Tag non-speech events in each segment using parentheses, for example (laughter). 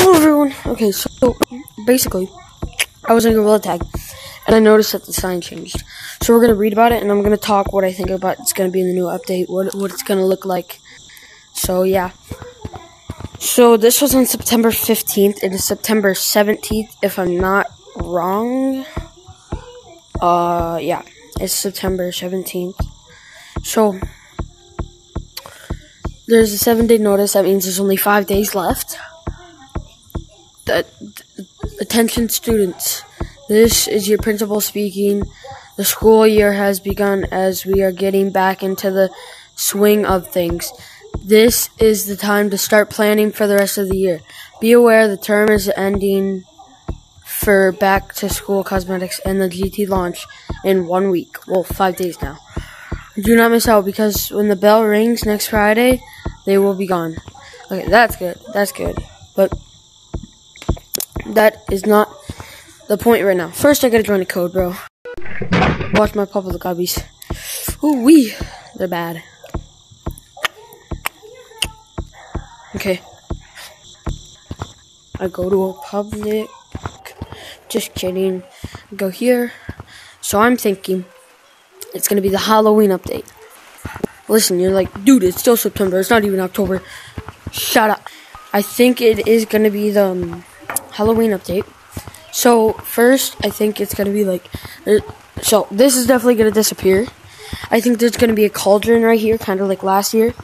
Hello everyone. Okay, so basically, I was in Gorilla Tag, and I noticed that the sign changed. So we're gonna read about it, and I'm gonna talk what I think about it's gonna be in the new update, what what it's gonna look like. So yeah. So this was on September 15th. It is September 17th, if I'm not wrong. Uh, yeah, it's September 17th. So there's a seven day notice. That means there's only five days left. Attention, students. This is your principal speaking. The school year has begun as we are getting back into the swing of things. This is the time to start planning for the rest of the year. Be aware the term is ending for back to school cosmetics and the GT launch in one week. Well, five days now. Do not miss out because when the bell rings next Friday, they will be gone. Okay, that's good. That's good. But that is not the point right now. First, I gotta join the code, bro. Watch my public gubbies. Ooh wee, they're bad. Okay. I go to a public. Just kidding. Go here. So I'm thinking it's gonna be the Halloween update. Listen, you're like, dude, it's still September. It's not even October. Shut up. I think it is gonna be the um, Halloween update. So first, I think it's gonna be like, uh, so this is definitely gonna disappear. I think there's gonna be a cauldron right here, kind of like last year,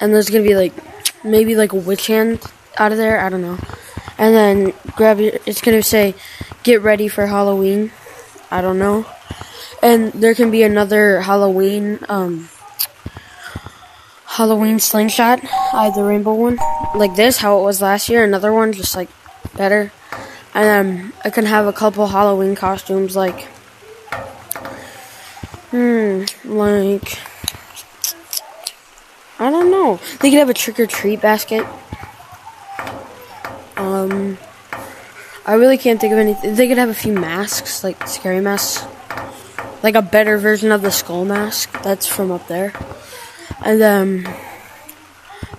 and there's gonna be like maybe like a witch hand out of there. I don't know. And then grab it. It's gonna say, "Get ready for Halloween." I don't know. And there can be another Halloween, um, Halloween slingshot. I the rainbow one, like this, how it was last year. Another one, just like better. And then I can have a couple Halloween costumes, like, hmm, like, I don't know. They could have a trick or treat basket. Um, I really can't think of anything. They could have a few masks, like scary masks. Like a better version of the skull mask. That's from up there. And um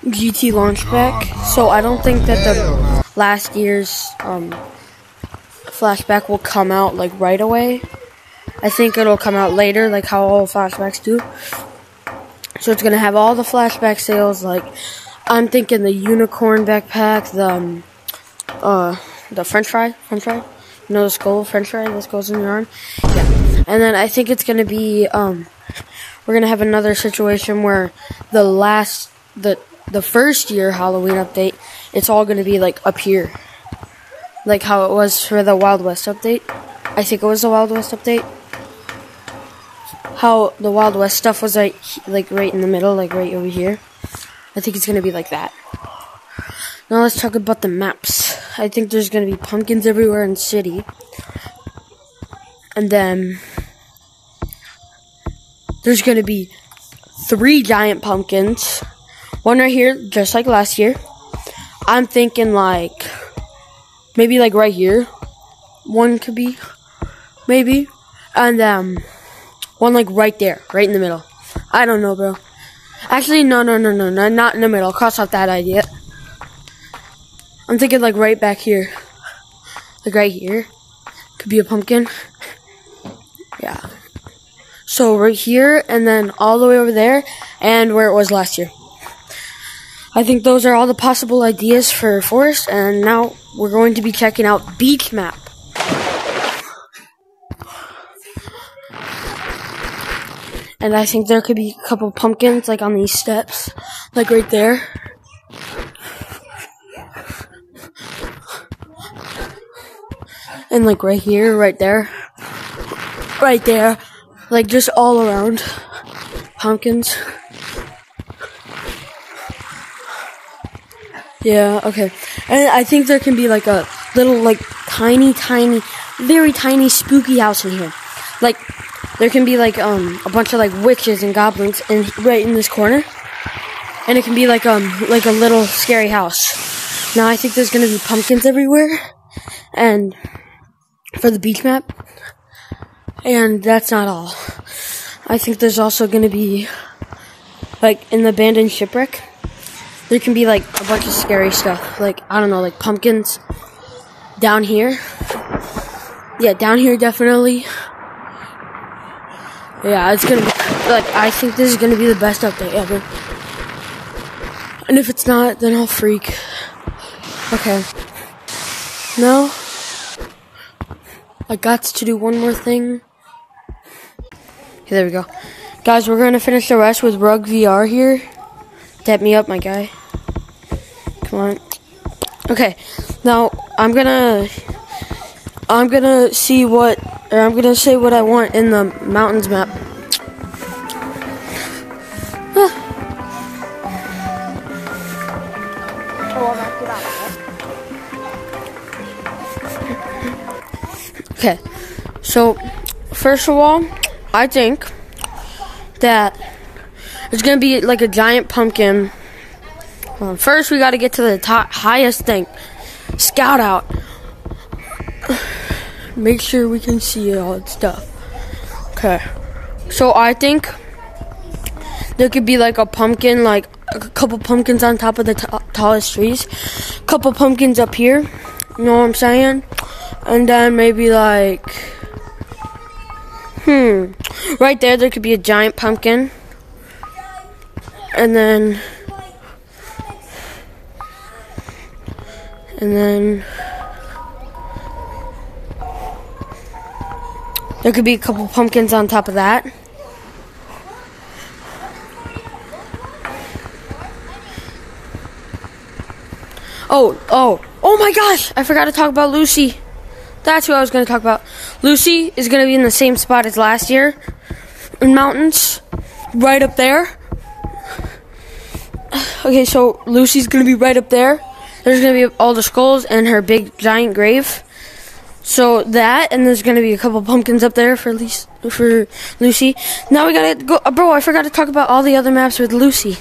GT launchback. So I don't think that the last year's um flashback will come out like right away. I think it'll come out later, like how all flashbacks do. So it's gonna have all the flashback sales. Like I'm thinking the unicorn backpack, the um, uh, the French fry, French fry. You know the skull French fry that goes in your arm. Yeah, and then I think it's gonna be um, we're gonna have another situation where the last the the first year Halloween update, it's all gonna be like up here, like how it was for the Wild West update. I think it was the Wild West update how the Wild West stuff was like like right in the middle, like right over here. I think it's gonna be like that. Now let's talk about the maps. I think there's gonna be pumpkins everywhere in city, and then there's gonna be three giant pumpkins. One right here, just like last year. I'm thinking like maybe like right here. One could be maybe, and um one like right there, right in the middle. I don't know, bro. Actually, no, no, no, no, no, not in the middle. Cross off that idea. I'm thinking like right back here. Like right here. Could be a pumpkin. Yeah. So right here, and then all the way over there, and where it was last year. I think those are all the possible ideas for Forest, and now we're going to be checking out Beach Map. And I think there could be a couple pumpkins, like on these steps, like right there. And like right here, right there, right there, like just all around pumpkins. Yeah, okay. And I think there can be like a little, like, tiny, tiny, very tiny spooky house in here. Like, there can be like um a bunch of like witches and goblins in right in this corner, and it can be like um like a little scary house. Now I think there's gonna be pumpkins everywhere, and for the beach map, and that's not all. I think there's also gonna be like an abandoned shipwreck. There can be like a bunch of scary stuff. Like, I don't know, like pumpkins down here. Yeah, down here definitely. Yeah, it's gonna be like I think this is gonna be the best update ever. And if it's not, then I'll freak. Okay. No. I got to do one more thing. Okay, there we go. Guys, we're gonna finish the rest with Rug VR here. Tap me up, my guy. Come on. Okay, now I'm gonna I'm gonna see what or I'm gonna say what I want in the mountains map. Okay, so first of all, I think that it's gonna be like a giant pumpkin. Well, first, we got to get to the top, highest thing. Scout out. Make sure we can see all that stuff. Okay, so I think there could be like a pumpkin, like a couple pumpkins on top of the tallest trees, couple pumpkins up here. You know what I'm saying? And then maybe like, hmm, right there, there could be a giant pumpkin. And then, and then, there could be a couple pumpkins on top of that. Oh, oh, oh my gosh! I forgot to talk about Lucy. That's who I was going to talk about. Lucy is going to be in the same spot as last year in mountains, right up there. (sighs) Okay, so Lucy's going to be right up there. There's going to be all the skulls and her big giant grave. So that, and there's going to be a couple pumpkins up there for Lisa, for Lucy. Now we gotta go, uh, bro. I forgot to talk about all the other maps with Lucy.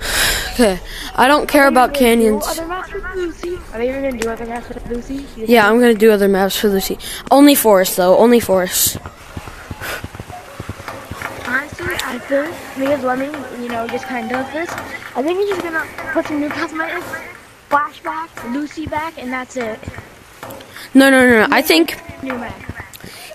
(sighs) Okay, I don't care about canyons. Other maps with Lucy? Are they even gonna do other maps with Lucy? Yeah, I'm gonna do other maps for Lucy. Only forest though. Only forest. Think because Lemming, you know, just kind of does this. I think he's just gonna put some new cosmetics, flashback, Lucy back, and that's it. No, no, no, no. I think New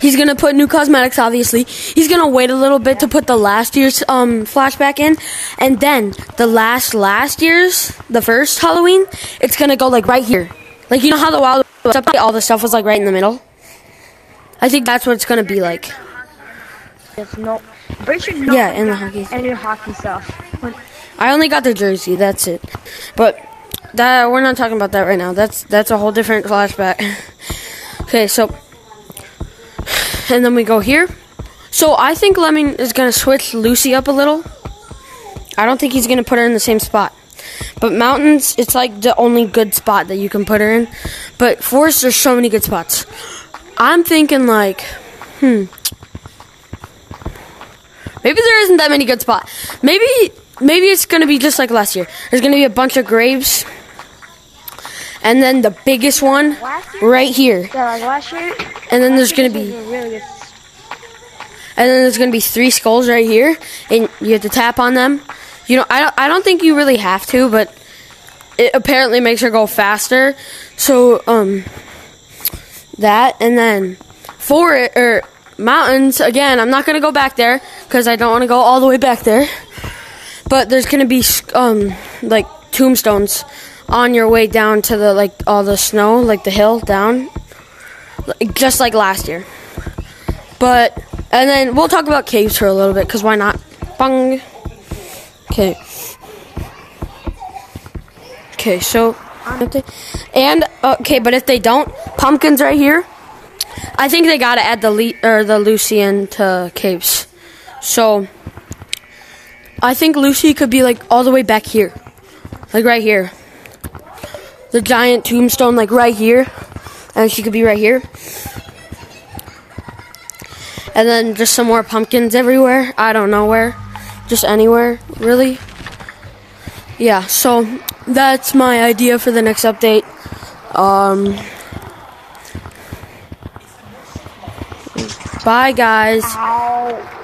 he's gonna put new cosmetics. Obviously, he's gonna wait a little bit to put the last year's um flashback in, and then the last last year's the first Halloween, it's gonna go like right here. Like you know how the wild West update, all the stuff was like right in the middle. I think that's what it's gonna be like. There's no. Pretty sure no Yeah, and the hockey. Any hockey stuff. But I only got the jersey. That's it. But that we're not talking about that right now. That's that's a whole different flashback. (laughs) okay, so and then we go here. So I think Lemming is gonna switch Lucy up a little. I don't think he's gonna put her in the same spot. But mountains, it's like the only good spot that you can put her in. But forest, there's so many good spots. I'm thinking like, hmm. Maybe there isn't that many good spots. Maybe maybe it's gonna be just like last year. There's gonna be a bunch of graves, and then the biggest one year, right here, yeah, like last year. and then there's gonna be really good. and then there's gonna be three skulls right here, and you have to tap on them. You know, I don't I don't think you really have to, but it apparently makes her go faster. So um, that and then for it or mountains again. I'm not gonna go back there because I don't want to go all the way back there. But there's gonna be um like tombstones on your way down to the like all the snow, like the hill down, just like last year. But and then we'll talk about caves for a little bit because why not? Bung. Okay. Okay, so and okay, but if they don't, pumpkins right here. I think they gotta add the Le- or the Lucian to Caves. So I think Lucy could be like all the way back here, like right here. The giant tombstone, like right here, and she could be right here. And then just some more pumpkins everywhere. I don't know where, just anywhere, really. Yeah, so that's my idea for the next update. Um, bye, guys. Ow.